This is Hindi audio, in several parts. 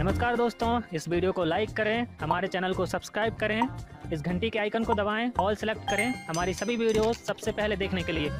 नमस्कार दोस्तों, इस वीडियो को लाइक करें, हमारे चैनल को सब्सक्राइब करें, इस घंटी के आइकन को दबाएँ ऑल सेलेक्ट करें हमारी सभी वीडियोस सबसे पहले देखने के लिए।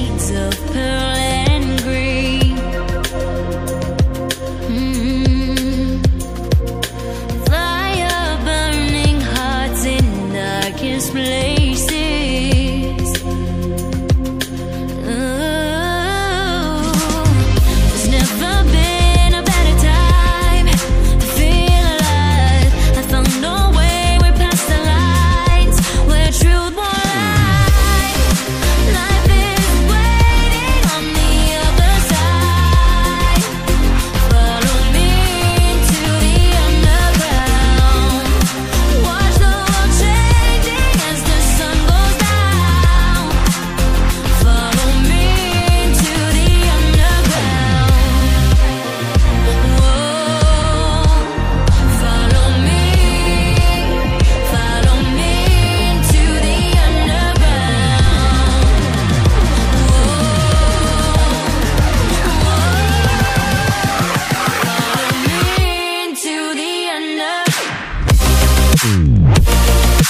Shades of pearl. Música